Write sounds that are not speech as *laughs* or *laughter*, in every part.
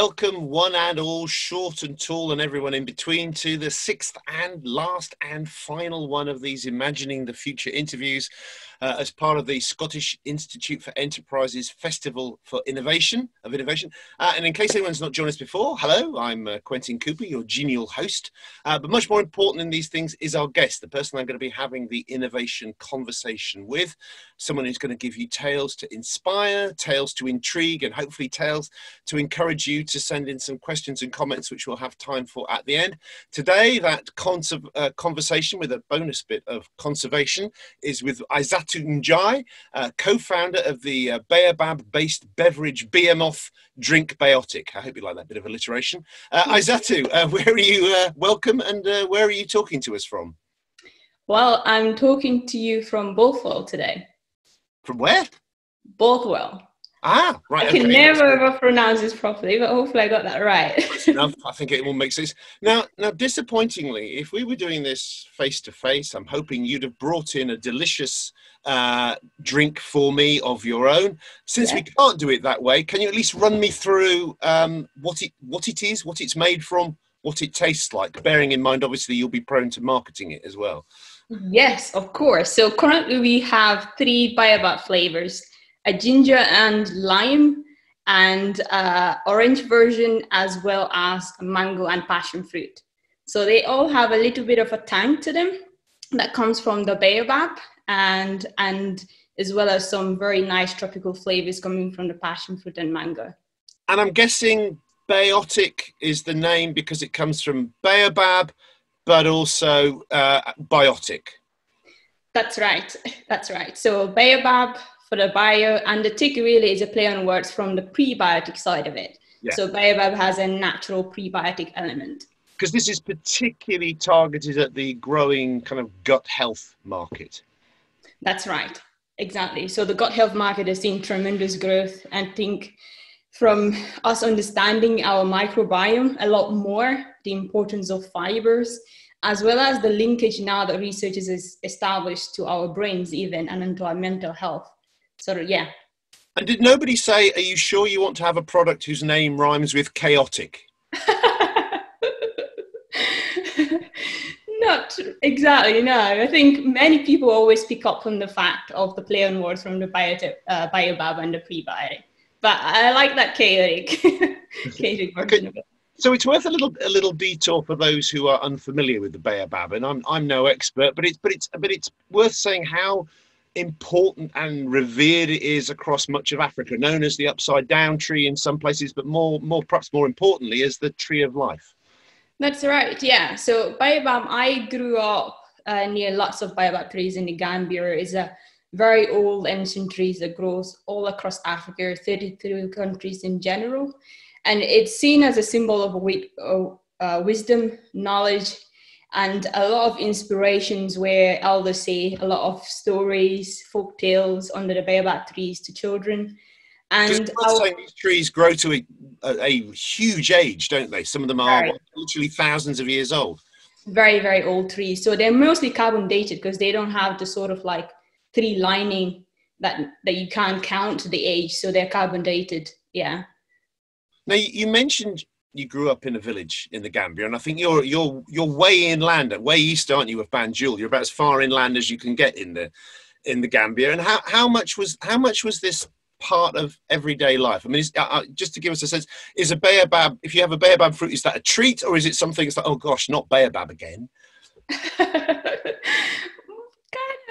welcome one and all, short and tall, and everyone in between, to the sixth and last and final one of these Imagining the Future interviews uh, as part of the Scottish Institute for Enterprises Festival for Innovation of Innovation. Uh, and in case anyone's not joined us before, hello, I'm uh, Quentin Cooper, your genial host. Uh, but much more important than these things is our guest, the person I'm going to be having the innovation conversation with, someone who's going to give you tales to inspire, tales to intrigue, and hopefully tales to encourage you to send in some questions and comments, which we'll have time for at the end. Today, that uh, conversation with a bonus bit of conservation is with Isatou Njai, uh, co-founder of the uh, Baobab-based beverage Behemoth Drink Baotic. I hope you like that bit of alliteration. Uh, Isatou, uh, *laughs* where are you? Uh, welcome, and uh, where are you talking to us from? Well, I'm talking to you from Bothwell today. From where? Bothwell. Ah, right. I can okay, never ever pronounce this properly, but hopefully I got that right. enough. I think it will make sense. Now, now, disappointingly, if we were doing this face to face, I'm hoping you'd have brought in a delicious uh, drink for me of your own. Since yeah. we can't do it that way, can you at least run me through um, what it what it is, what it's made from, what it tastes like? Bearing in mind, obviously, you'll be prone to marketing it as well. Yes, of course. So currently we have three Baobab flavors a ginger and lime and uh, orange version as well as mango and passion fruit. So they all have a little bit of a tang to them that comes from the baobab and and as well as some very nice tropical flavors coming from the passion fruit and mango. And I'm guessing Baotic is the name because it comes from baobab, but also uh, biotic. That's right. *laughs* That's right. So baobab for the bio, and the tick really is a play on words from the prebiotic side of it. Yeah. So baobab has a natural prebiotic element. Because this is particularly targeted at the growing kind of gut health market. That's right, exactly. So the gut health market has seen tremendous growth, and think from us understanding our microbiome a lot more, the importance of fibers, as well as the linkage now that researchers has established to our brains even and into our mental health sort of yeah. And did nobody say, "Are you sure you want to have a product whose name rhymes with chaotic"? *laughs* Not exactly. No, I think many people always pick up on the fact of the play on words from the Baotic, uh, baobab and the prebiotic. But I like that chaotic, *laughs* chaotic version okay. of it. So it's worth a little a little detour for those who are unfamiliar with the baobab, and I'm I'm no expert, but it's but it's but it's worth saying how important and revered it is across much of Africa, known as the upside down tree in some places, but more, more perhaps more importantly, as the tree of life. That's right. Yeah. So baobab, I grew up uh, near lots of baobab trees in the Gambia. is a very old ancient tree that grows all across Africa, 33 countries in general, and it's seen as a symbol of uh, wisdom, knowledge, and a lot of inspirations where elders say a lot of stories, folk tales under the baobab trees to children. And our, these trees grow to a, a, huge age, don't they? Some of them are literally thousands of years old. Very, very old trees. So they're mostly carbon dated because they don't have the sort of like tree lining that that you can't count the age. So they're carbon dated. Yeah. Now you mentioned you grew up in a village in the Gambia, and I think you're you're you're way inland, way east, aren't you, of Banjul? You're about as far inland as you can get in the in the Gambia. And how how much was how much was this part of everyday life? I mean, uh, uh, just to give us a sense, is a baobab if you have a baobab fruit, is that a treat, or is it something that's like, oh gosh, not baobab again? *laughs* kind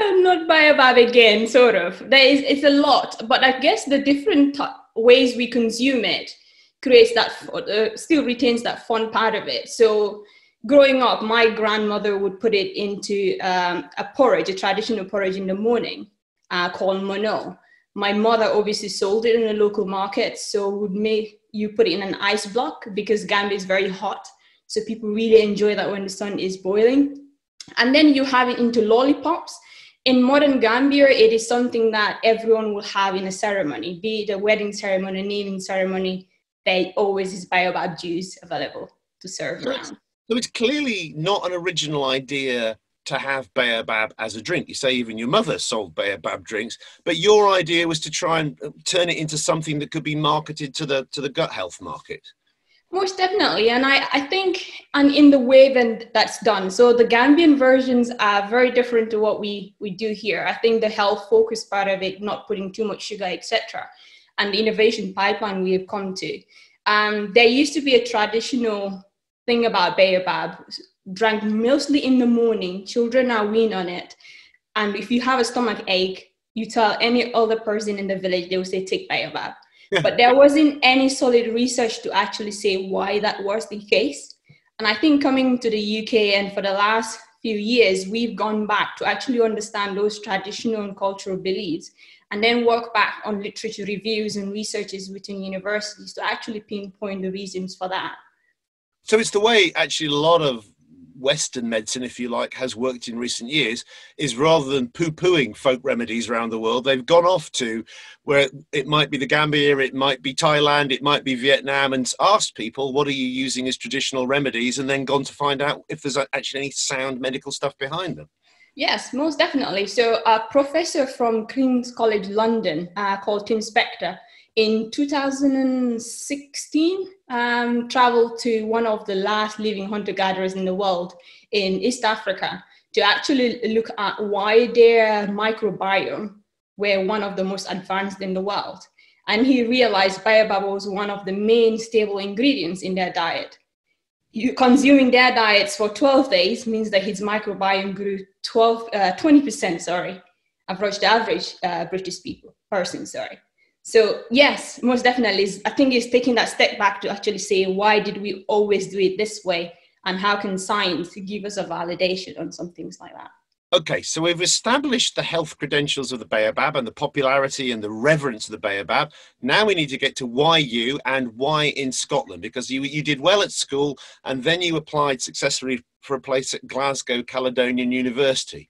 of not baobab again, sort of. There is it's a lot, but I guess the different ways we consume it creates that uh, still retains that fun part of it. So growing up my grandmother would put it into um, a porridge a traditional porridge in the morning uh, called mono. My mother obviously sold it in the local market so would make you put it in an ice block because gambia is very hot. So people really enjoy that when the sun is boiling. And then you have it into lollipops. In modern Gambia, it is something that everyone will have in a ceremony, be it a wedding ceremony, a naming ceremony, there always is baobab juice available to serve so around. So it's clearly not an original idea to have baobab as a drink. You say even your mother sold baobab drinks, but your idea was to try and uh, turn it into something that could be marketed to the to the gut health market. Most definitely, and I, I think, and in the way that that's done. So the Gambian versions are very different to what we we do here. I think the health focus part of it, not putting too much sugar, etc., and the innovation pipeline we have come to. Um, there used to be a traditional thing about baobab, drank mostly in the morning. Children are weaned on it, and if you have a stomach ache, you tell any other person in the village, they will say take baobab *laughs* but there wasn't any solid research to actually say why that was the case. And I think coming to the UK and for the last few years, we've gone back to actually understand those traditional and cultural beliefs and then work back on literature reviews and researches within universities to actually pinpoint the reasons for that. So it's the way actually a lot of Western medicine, if you like, has worked in recent years is rather than poo pooing folk remedies around the world, they've gone off to where it might be the Gambia, it might be Thailand, it might be Vietnam, and asked people, what are you using as traditional remedies? And then gone to find out if there's actually any sound medical stuff behind them. Yes, most definitely. So, a professor from King's College London uh, called Tim Spector in 2016 um, traveled to one of the last living hunter-gatherers in the world in East Africa to actually look at why their microbiome were one of the most advanced in the world. And he realized baobab was one of the main stable ingredients in their diet. You consuming their diets for 12 days means that his microbiome grew 12, uh, 20%, sorry, approached the average uh, British people, person, sorry. So yes, most definitely. I think it's taking that step back to actually say why did we always do it this way, and how can science give us a validation on some things like that. Okay, so we've established the health credentials of the baobab and the popularity and the reverence of the baobab. Now we need to get to why you and why in Scotland, because you, you did well at school and then you applied successfully for a place at Glasgow Caledonian University.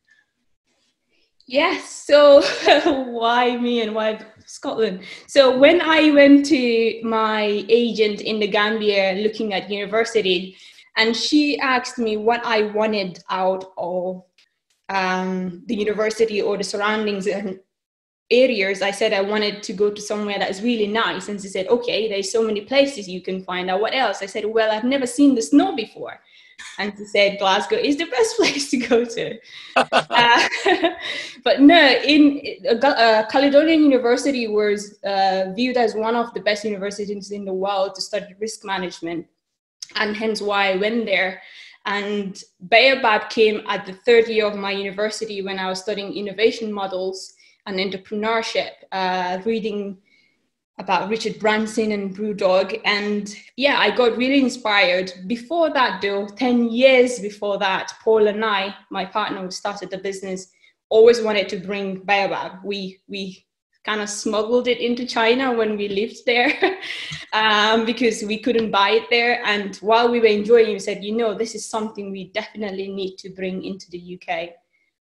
Yes, so *laughs* why me and why Scotland. So when I went to my agent in the Gambia looking at university, and she asked me what I wanted out of um, the university or the surroundings and areas, I said I wanted to go to somewhere that's really nice. And she said, okay, there's so many places you can find out. What else? I said, well, I've never seen the snow before and she said Glasgow is the best *laughs* place to go to. *laughs* uh, *laughs* but no, in uh, uh, Caledonian University was uh, viewed as one of the best universities in the world to study risk management, and hence why I went there. And Baobab came at the third year of my university when I was studying innovation models and entrepreneurship, uh, reading about Richard Branson and Brewdog. And yeah, I got really inspired. Before that, though, 10 years before that, Paul and I, my partner who started the business, always wanted to bring Baobab. We, we kind of smuggled it into China when we lived there *laughs* um, because we couldn't buy it there. And while we were enjoying it, we said, you know, this is something we definitely need to bring into the UK.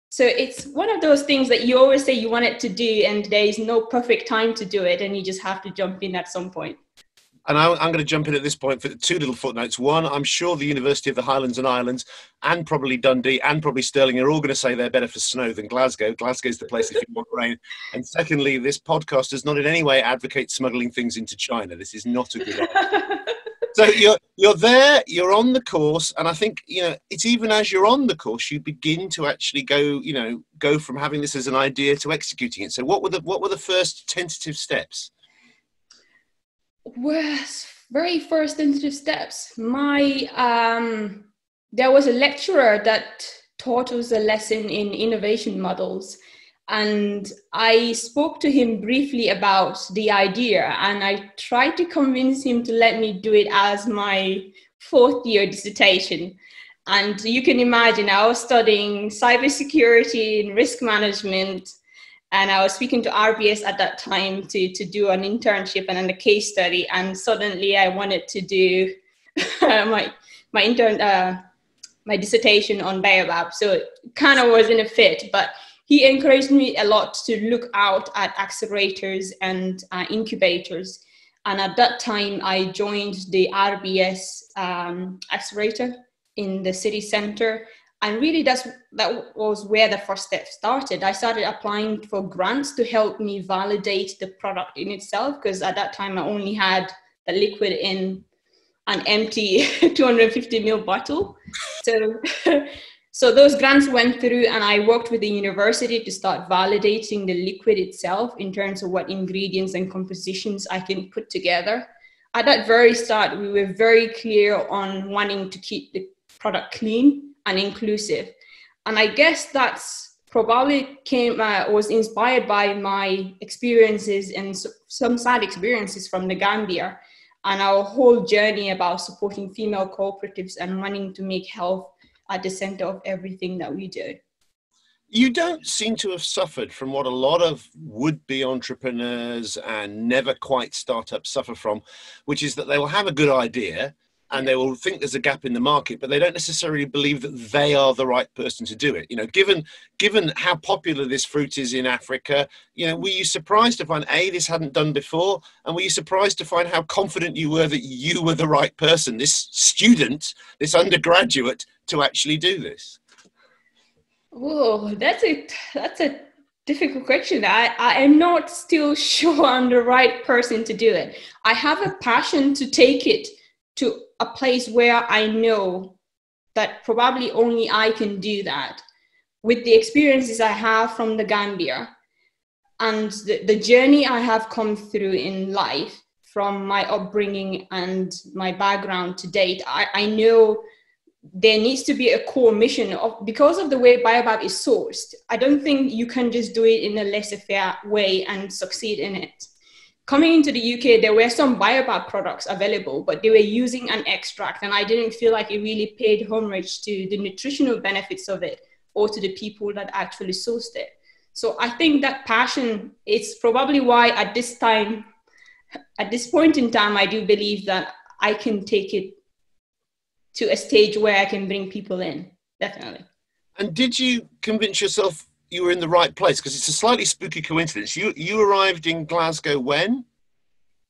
So it's one of those things that you always say you want it to do, and there is no perfect time to do it, and you just have to jump in at some point. And I, am going to jump in at this point for two little footnotes. One, I'm sure the University of the Highlands and Islands, and probably Dundee, and probably Stirling are all going to say they're better for snow than Glasgow. Glasgow's the place if you want rain. And secondly, this podcast does not in any way advocate smuggling things into China. This is not a good idea. *laughs* so you're you're there, you're on the course, and I think you know it's even as you're on the course, you begin to actually go, you know, go from having this as an idea to executing it. So what were the what were the first tentative steps? Was very first tentative steps. My um, there was a lecturer that taught us a lesson in innovation models and I spoke to him briefly about the idea, and I tried to convince him to let me do it as my fourth year dissertation. And you can imagine, I was studying cybersecurity and risk management, and I was speaking to RBS at that time to, to do an internship and then a case study. And suddenly, I wanted to do *laughs* my my intern uh, my dissertation on Baobab. So it kind of wasn't a fit, but he encouraged me a lot to look out at accelerators and uh, incubators. And at that time, I joined the RBS um, accelerator in the city center. And really, that's, that was where the first step started. I started applying for grants to help me validate the product in itself, because at that time, I only had the liquid in an empty *laughs* 250 ml bottle. So, *laughs* so those grants went through, and I worked with the university to start validating the liquid itself in terms of what ingredients and compositions I can put together. At that very start, we were very clear on wanting to keep the product clean and inclusive, and I guess that's probably came uh, was inspired by my experiences and some sad experiences from the Gambia and our whole journey about supporting female cooperatives and wanting to make health at the center of everything that we do. You don't seem to have suffered from what a lot of would be entrepreneurs and never quite startups suffer from, which is that they will have a good idea and they will think there's a gap in the market, but they don't necessarily believe that they are the right person to do it. You know, given given how popular this fruit is in Africa, you know, were you surprised to find a this hadn't done before, and were you surprised to find how confident you were that you were the right person, this student, this undergraduate, to actually do this? Oh, that's a that's a difficult question. I, I am not still *laughs* sure I'm the right person to do it. I have a passion to take it to a place where I know that probably only I can do that with the experiences I have from the Gambia and the, the journey I have come through in life from my upbringing and my background to date. I, I know there needs to be a core mission of because of the way Baobab is sourced. I don't think you can just do it in a laissez-faire way and succeed in it coming into the UK, there were some Baobab products available, but they were using an extract, and I didn't feel like it really paid homage to the nutritional benefits of it or to the people that actually sourced it. So I think that passion is probably why at this time, at this point in time, I do believe that I can take it to a stage where I can bring people in, definitely. And did you convince yourself you were in the right place because it's a slightly spooky coincidence. You you arrived in Glasgow when?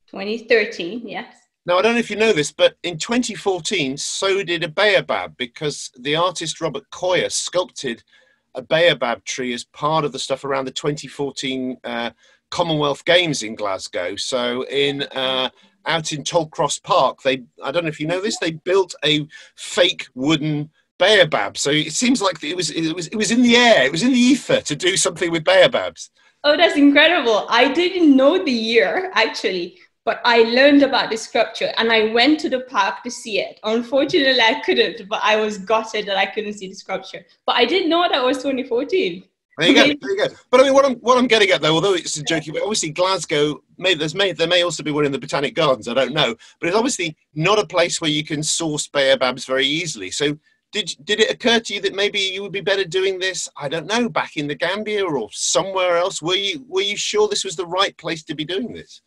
2013, yes. Now I don't know if you know this, but in 2014, so did a baobab because the artist Robert Coyer sculpted a baobab tree as part of the stuff around the 2014 uh, Commonwealth Games in Glasgow. So in uh, out in Tollcross Park, they I don't know if you know this, they built a fake wooden baobab. So it seems like it was it was it was in the air, it was in the ether to do something with baobabs. Oh, that's incredible! I didn't know the year actually, but I learned about the sculpture and I went to the park to see it. Unfortunately, I couldn't, but I was gutted that I couldn't see the sculpture. But I didn't know that was 2014. There you go. There you go. But I mean, what I'm what I'm getting at though, although it's a joking, obviously Glasgow, may, there's may there may also be one in the Botanic Gardens. I don't know, but it's obviously not a place where you can source baobabs very easily. So did did it occur to you that maybe you would be better doing this? I don't know, back in the Gambia or somewhere else. Were you were you sure this was the right place to be doing this?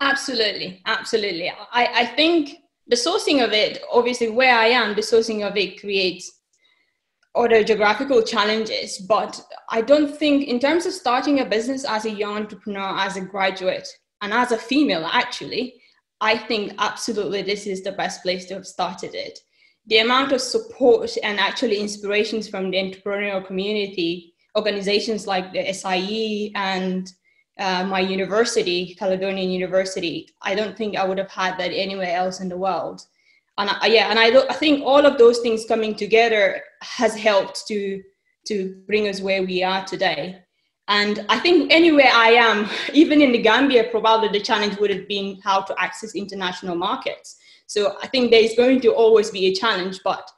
Absolutely, absolutely. I, I think the sourcing of it, obviously, where I am, the sourcing of it creates other geographical challenges. But I don't think, in terms of starting a business as a young entrepreneur, as a graduate, and as a female, actually, I think absolutely this is the best place to have started it the amount of support and actually inspirations from the entrepreneurial community, organizations like the SIE and uh, my university, Caledonian University, I don't think I would have had that anywhere else in the world. And I, yeah, and I, I think all of those things coming together has helped to to bring us where we are today. And I think anywhere I am, *laughs* even in the Gambia, probably the challenge would have been how to access international markets so I think there is going to always be a challenge, but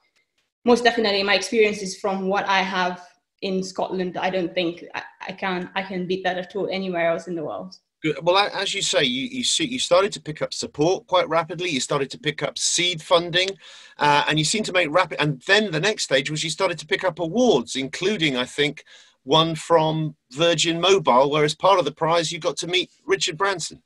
most definitely my experiences from what I have in Scotland, I don't think I, I can I can beat that at all anywhere else in the world. Well, as you say, you, you see, you started to pick up support quite rapidly. You started to pick up seed funding, uh, and you seem to make rapid. And then the next stage was you started to pick up awards, including, I think, one from Virgin Mobile, where as part of the prize you got to meet Richard Branson.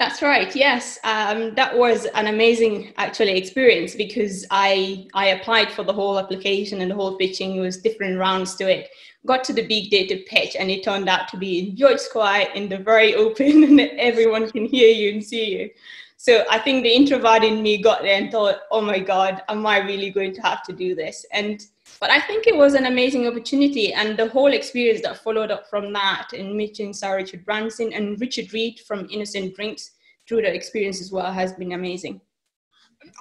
That's right. Yes, um, that was an amazing actually experience because I I applied for the whole application and the whole pitching. It was different rounds to it. Got to the big data pitch, and it turned out to be in George Square in the very *laughs* open, and everyone can hear you and see you. So I think the introvert in me got there and thought, "Oh my God, am I really going to have to do this?" And but I think it was an amazing opportunity, and the whole experience that followed up from that, in meeting Sir Richard Branson and Richard Reed from Innocent Drinks through that experience as well, has been amazing.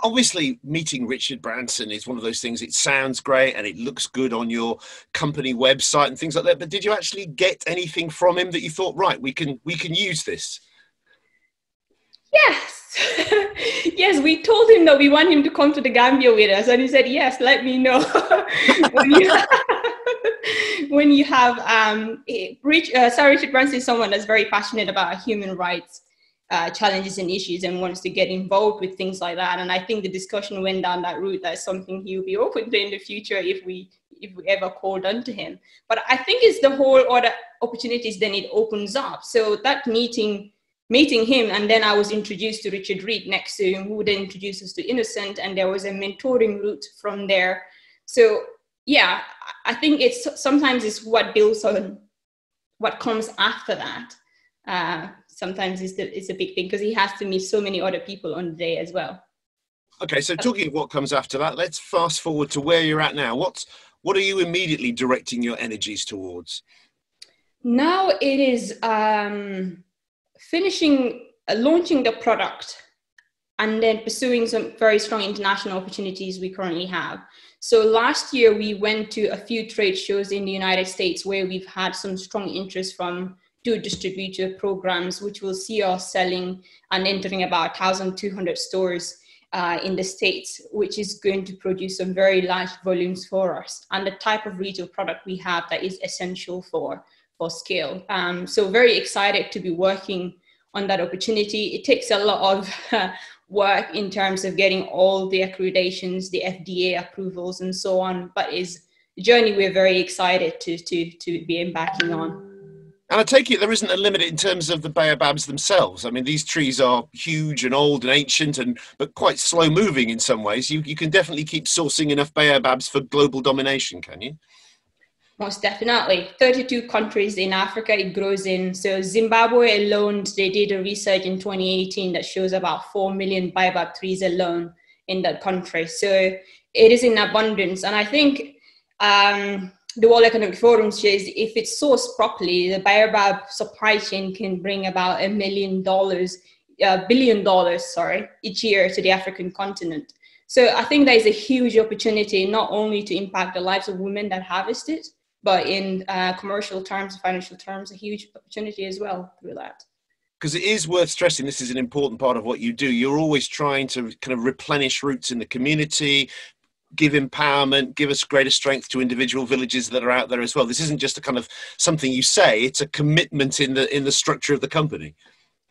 obviously, meeting Richard Branson is one of those things. It sounds great and it looks good on your company website and things like that. But did you actually get anything from him that you thought, right, we can we can use this? Yes, *laughs* yes. We told him that we want him to come to the Gambia with us, and he said, "Yes, let me know *laughs* when you have, *laughs* when you have um, Rich, uh, Richard Branson is someone that's very passionate about human rights uh, challenges and issues and wants to get involved with things like that. And I think the discussion went down that route. That's something he'll be open to in the future if we if we ever called on to him. But I think it's the whole other opportunities then it opens up. So that meeting meeting him and then I was introduced to Richard Reed next to him, who then introduced us to Innocent, and there was a mentoring route from there. So yeah, I think it's sometimes it's what builds on what comes after that. Uh, sometimes it's, the, it's a big thing because he has to meet so many other people on the day as well. Okay, so talking of what comes after that, let's fast forward to where you're at now. What's what are you immediately directing your energies towards? Now it is um, finishing, uh, launching the product, and then pursuing some very strong international opportunities we currently have. So last year we went to a few trade shows in the United States where we've had some strong interest from two distributor programs, which will see us selling and entering about 1,200 stores uh, in the States, which is going to produce some very large volumes for us and the type of retail product we have that is essential for, for scale. Um, so very excited to be working on that opportunity. It takes a lot of uh, *laughs* work in terms of getting all the accreditations, the FDA approvals and so on, but is a journey we're very excited to, to, to be embarking on. And I take it there isn't a limit in terms of the baobabs themselves. I mean, these trees are huge and old and ancient, and but quite slow moving in some ways. You you can definitely keep sourcing enough baobabs for global domination, can you? Most definitely. 32 countries in Africa it grows in. So Zimbabwe alone, they did a research in 2018 that shows about 4 million baobab trees alone in that country. So it is in abundance. And I think um, the World Economic Forum says if it's sourced properly, the baobab supply chain can bring about a million dollars, a billion dollars, sorry, each year to the African continent. So I think there is a huge opportunity not only to impact the lives of women that harvest it, but in uh, commercial terms, financial terms, a huge opportunity as well through that because it is worth stressing this is an important part of what you do you're always trying to kind of replenish roots in the community give empowerment, give us greater strength to individual villages that are out there as well. This isn't just a kind of something you say; it's a commitment in the in the structure of the company.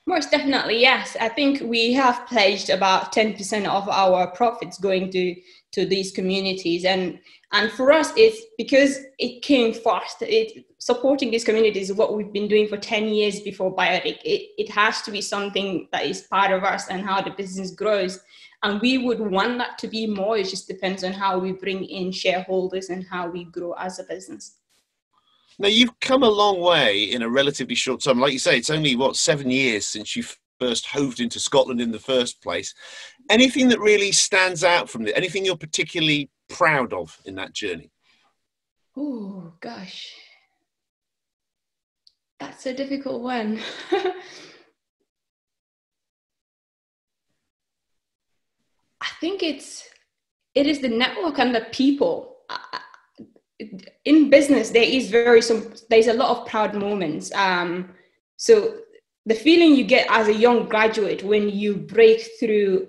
Most definitely, yes. I think we have pledged about ten percent of our profits going to to these communities, and and for us, it's because it came fast. It supporting these communities is what we've been doing for ten years before Baotic. It it has to be something that is part of us and how the business grows. And we would want that to be more. It just depends on how we bring in shareholders and how we grow as a business. Now you've come a long way in a relatively short time. Like you say it's only what seven years since you first hoved into scotland in the first place anything that really stands out from it anything you're particularly proud of in that journey oh gosh that's a difficult one *laughs* I think it's it is the network and the people. In business, there is very some there's a lot of proud moments. Um, so the feeling you get as a young graduate when you break through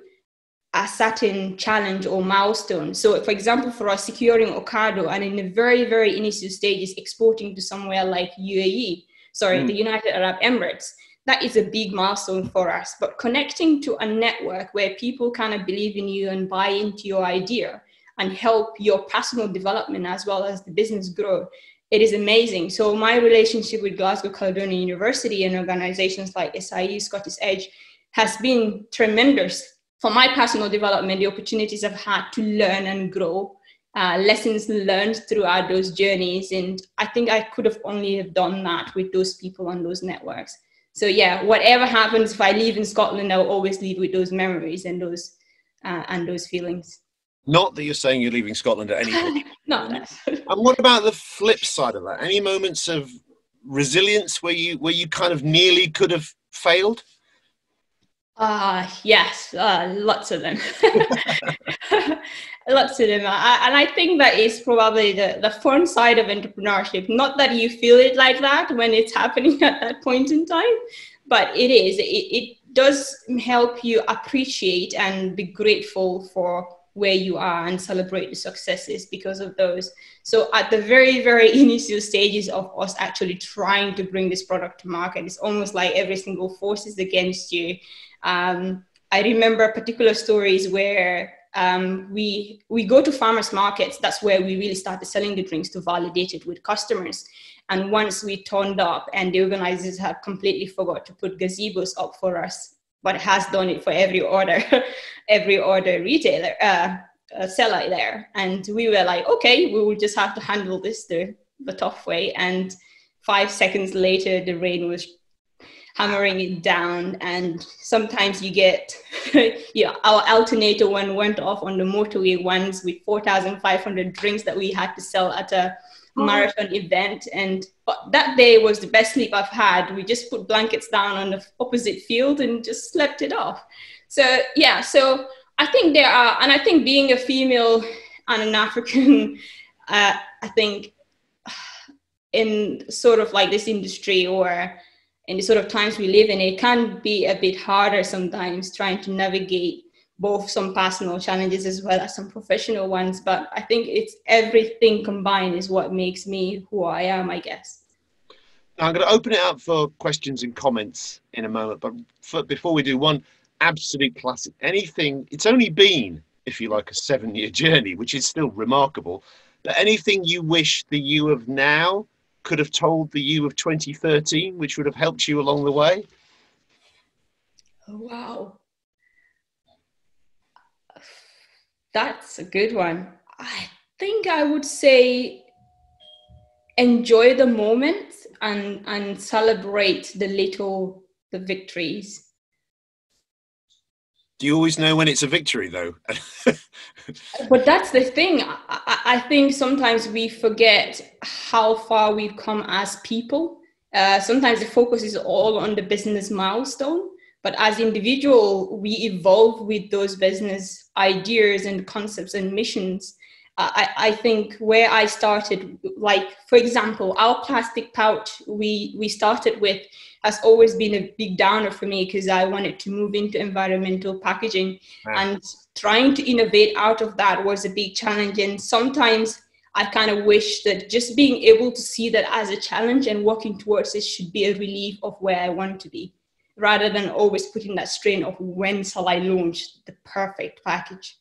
a certain challenge or milestone. So, for example, for us securing Ocado and in the very, very initial stages, exporting to somewhere like UAE, sorry, mm. the United Arab Emirates, that is a big milestone for us. But connecting to a network where people kind of believe in you and buy into your idea and help your personal development as well as the business grow, it is amazing. So my relationship with Glasgow Caledonian University and organizations like SIE, Scottish Edge, has been tremendous for my personal development. The opportunities I've had to learn and grow, uh, lessons learned throughout those journeys, and I think I could have only have done that with those people on those networks so yeah, whatever happens, if I leave in Scotland, I'll always leave with those memories and those uh, and those feelings. Not that you're saying you're leaving Scotland at any point. *laughs* no, no. and what about the flip side of that? Any moments of resilience where you where you kind of nearly could have failed? Uh, yes, uh, lots of them. *laughs* lots of them. I, and I think that is probably the, the fun side of entrepreneurship. Not that you feel it like that when it's *laughs* happening at that point in time, but it is. It, it does help you appreciate and be grateful for where you are and celebrate the successes because of those. So at the very, very *laughs* initial stages of us actually trying to bring this product to market, it's almost like every single force is against you. Um, I remember particular stories where um, we we go to farmers markets. That's where we really started selling the drinks to validate it with customers. And once we turned up, and the organizers had completely forgot to put gazebos up for us but has done it for every order, *laughs* every order retailer, uh, uh, seller there. And we were like, okay, we will just have to handle this the, the tough way. And five seconds later, the rain was hammering it down. And sometimes you get, *laughs* yeah, our alternator one went off on the motorway ones with 4,500 drinks that we had to sell at a. marathon event. And that day was the best sleep I've had. We just put blankets down on the opposite field and just slept it off. So, yeah, so I think there are, and I think being a female and an African, *laughs* uh, I think *sighs* in sort of like this industry or in the sort of times we live in, it can be a bit harder sometimes trying to navigate both some personal challenges as well as some professional ones. But I think it's everything combined is what makes me who I am, I guess. I'm going to open it up for questions and comments in a moment. But for, before we do, one absolute classic anything, it's only been, if you like, a seven year *laughs* journey, which is still remarkable. But anything you wish the you of now could have told the you of 2013, which would have helped you along the way? Oh, wow. That's a good one. I think I would say enjoy the moment and and celebrate the little the victories. Do you always know when it's a victory, though? *laughs* but that's the thing. I, I, think sometimes we forget how far we've come as people. Uh, sometimes the focus is all on the business milestone, but as individual we evolve with those business ideas and concepts and missions. I, I think where I started, like for example, our plastic pouch we we started with has always been a big downer for me because I wanted to move into environmental packaging, and trying to innovate out of that was a big challenge. And sometimes I kind of wish that just being able to see that as a challenge and working towards it should be a relief of where I want to be rather than always putting that strain of when shall I launch the perfect package.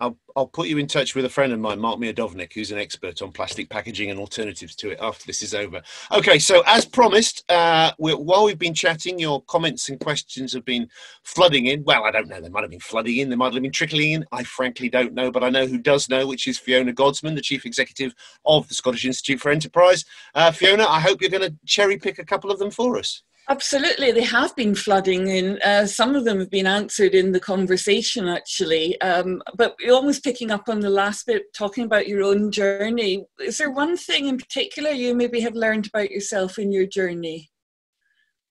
I'll, I'll put you in touch with a friend of mine, Mark Miodownik, who's an expert on plastic packaging and alternatives to it after this is over. Okay, so as promised, uh, while we've been chatting, your comments and questions have been flooding in. Well, I don't know, they might have been flooding in, they might have been trickling in. I frankly don't know, but I know who does know, which is Fiona Godsman, the Chief Executive of the Scottish Institute for Enterprise. Uh, Fiona, I hope you're going to cherry pick a couple of them for us. Absolutely, they have been flooding, and uh, some of them have been answered in the conversation actually. Um, but almost picking up on the last bit, talking about your own journey. Is there one thing in particular you maybe have learned about yourself in your journey,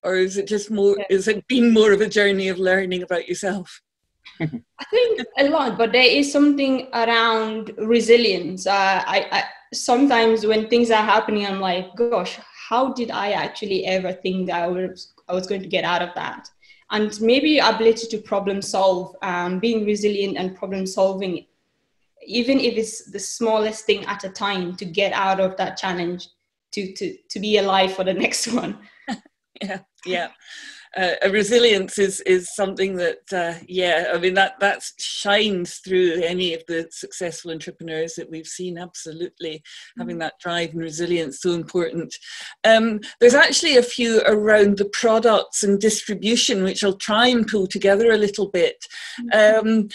or is it just more? Is it been more of a journey of learning about yourself? *laughs* I think a lot, but there is something around resilience. Uh, I, I sometimes when things are happening, I'm like, gosh, how did I actually ever think I was, I was going to get out of that? And maybe ability to problem solve, um, being resilient and problem solving, even if it's the smallest thing at a time to get out of that challenge, to, to, to be alive for the *laughs* next one. *laughs* yeah, yeah uh, a resilience is is something that uh, yeah i mean that that shines through any of the successful entrepreneurs that we've seen absolutely mm-hmm. having that drive and resilience so important um, there's actually a few around the products and distribution which i'll try and pull together a little bit mm-hmm. um,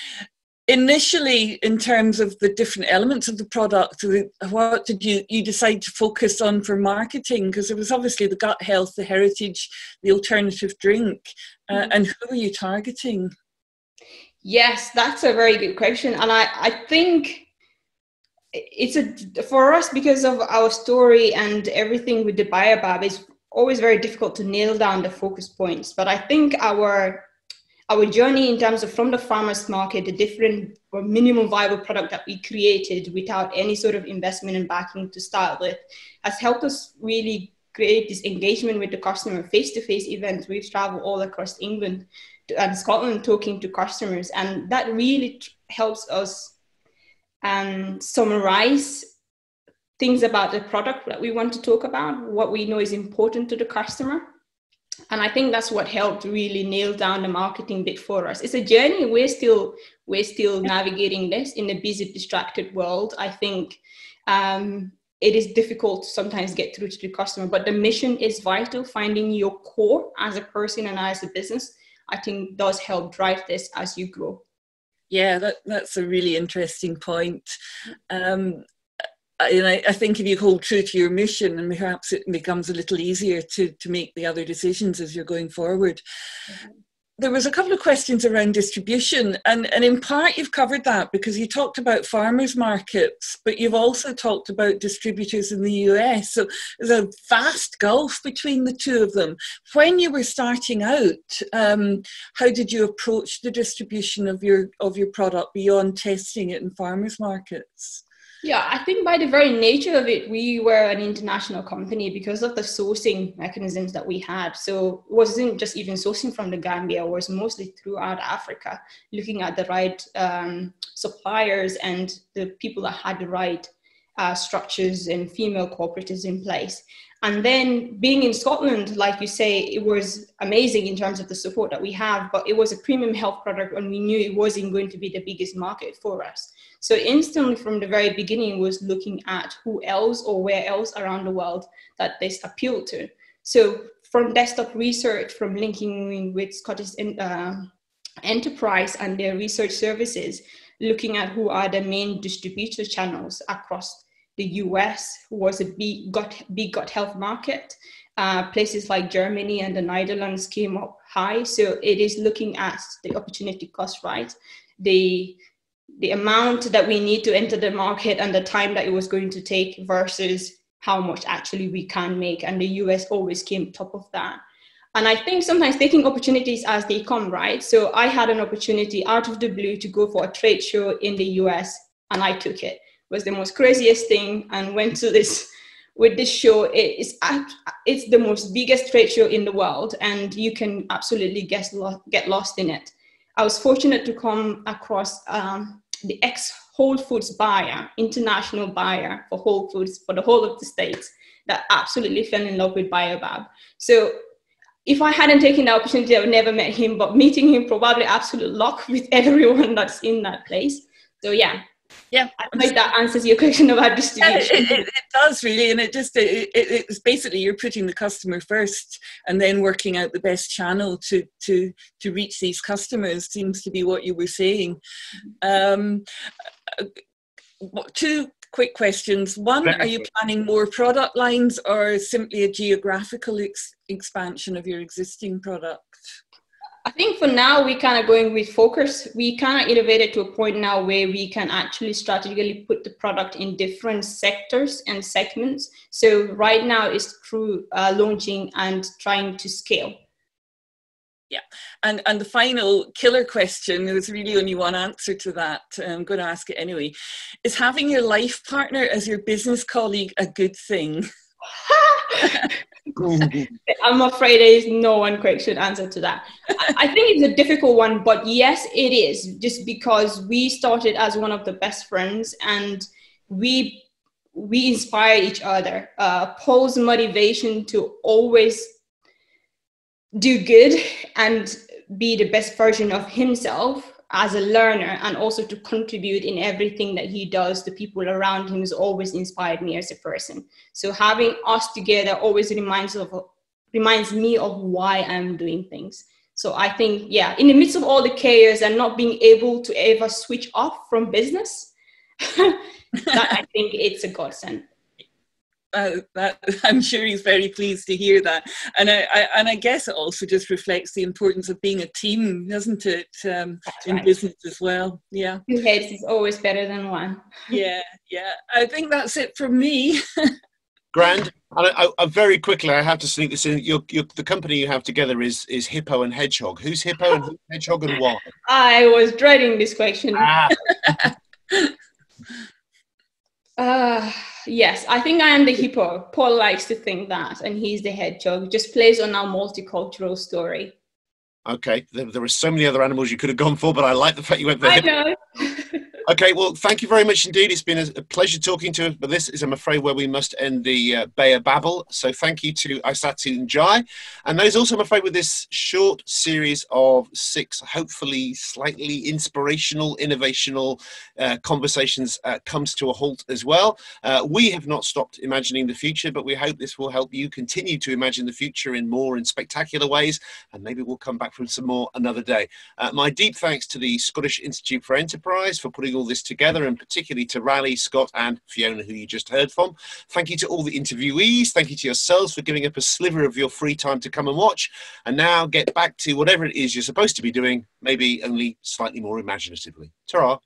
initially in terms of the different elements of the product what did you you decide to focus on for marketing because there was obviously the gut health the heritage the alternative drink uh, mm-hmm. and who are you targeting yes that's a very good question and i i think it's a for us because of our story and everything with the baobab it's always very difficult to nail down the focus points but i think our our journey in terms of from the farmers market, the different or minimum viable product that we created without any sort of investment and backing to start with, has helped us really create this engagement with the customer, face-to-face events. We've traveled all across England and Scotland talking to customers, and that really helps us um, summarize things about the product that we want to talk about, what we know is important to the customer. And I think that's what helped really nail down the marketing bit for us. It's a journey. We're still we're still navigating this in a busy, distracted world. I think um, it is difficult to sometimes get through to the customer, but the mission is vital. Finding your core as a person and as a business, I think, does help drive this as you grow. Yeah, that, that's a really interesting point. Um, and I, I, think if you hold true to your mission, and perhaps it becomes a little easier to, to make the other decisions as you're going forward. Mm-hmm. There was a couple of questions around distribution, and, and in part you've covered that because you talked about farmers markets, but you've also talked about distributors in the US. So there's a vast gulf between the two of them. When you were starting out, um, how did you approach the distribution of your of your product beyond testing it in farmers markets? Yeah, I think by the very nature of it, we were an international company because of the sourcing mechanisms that we had. So it wasn't just even sourcing from the Gambia, it was mostly throughout Africa, looking at the right um, suppliers and the people that had the right uh, structures and female cooperatives in place. And then being in Scotland, like you say, it was amazing in terms of the support that we have, but it was a premium health product and we knew it wasn't going to be the biggest market for us. So instantly from the very beginning was looking at who else or where else around the world that this appealed to. So from desktop research, from linking with Scottish uh, Enterprise and their research services, looking at who are the main distributor channels across the US was a big gut, big gut health market. Uh, places like Germany and the Netherlands came up high. So it is looking at the opportunity cost, right? The the amount that we need to enter the market and the time that it was going to take versus how much actually we can make. And the US always came top of that. And I think sometimes taking opportunities as they come, right? So I had an opportunity out of the blue to go for a trade show in the US and I took it was the most craziest thing and went to this with this show it's it's the most biggest trade show in the world and you can absolutely get lost, get lost in it i was fortunate to come across um, the ex whole foods buyer international buyer for whole foods for the whole of the states that absolutely fell in love with baobab so if I hadn't taken the opportunity, I would never met him. But meeting him, probably absolute luck *laughs* with everyone that's in that place. So yeah, yeah i hope that answers your *laughs* question about distribution yeah, it, it, it, does really and it just it, it's basically you're putting the customer first and then working out the best channel to to to reach these customers seems to be what you were saying. Um, uh, two quick questions. One are you planning more product lines or simply a geographical ex- expansion of your existing product I think for now we're kind of going with focus. We kind of innovated to a point now where we can actually strategically put the product in different sectors and segments. So right now it's through uh, launching and trying to scale. Yeah, and and the final killer question, there's really only one answer to that. I'm going to ask it anyway. Is having your life partner as your business colleague a good thing? *laughs* *laughs* I'm afraid there is no one quick should answer to that. I think it's a difficult one, but yes, it is just because we started as one of the best friends and we we inspire each other. Uh, Paul's motivation to always do good and be the best version of himself as a learner and also to contribute in everything that he does the people around him has always inspired me as a person. So having us together always reminds of reminds me of why i'm doing things. So i think yeah in the midst of all the chaos and not being able to ever switch off from business *laughs* that i think it's a godsend uh, that *laughs* I'm sure he's very pleased to hear that, and I, I, and I guess it also just reflects the importance of being a team, doesn't it, um, in right. business as well? Yeah, two heads is always better than one. *laughs* yeah, yeah. I think that's it from me. *laughs* Grand. And I, I, I, very quickly, I have to sneak this in. Your, your, the company you have together is is Hippo and Hedgehog. Who's Hippo and who's Hedgehog, and why? I was dreading this question. Ah. uh, yes, I think I am the hippo. Paul likes to think that, and he's the hedgehog. Just plays on our multicultural story. Okay, there, there are so many other animals you could have gone for, but I like the fact you went there. I know. *laughs* Okay, well, thank you very much indeed. It's been a, pleasure talking to you, but this is, I'm afraid, where we must end the uh, Bayer Babble. So thank you to Isatou Njai. And those also, I'm afraid, with this short series of six, hopefully slightly inspirational, innovational uh, conversations uh, comes to a halt as well. Uh, we have not stopped imagining the future, but we hope this will help you continue to imagine the future in more and spectacular ways. And maybe we'll come back from some more another day. Uh, my deep thanks to the Scottish Institute for Enterprise for putting all this together, and particularly to Riley, Scott, and Fiona, who you just heard from. Thank you to all the interviewees. Thank you to yourselves for giving up a sliver of your free time to come and watch. And now get back to whatever it is you're supposed to be doing, maybe only slightly more imaginatively. Ta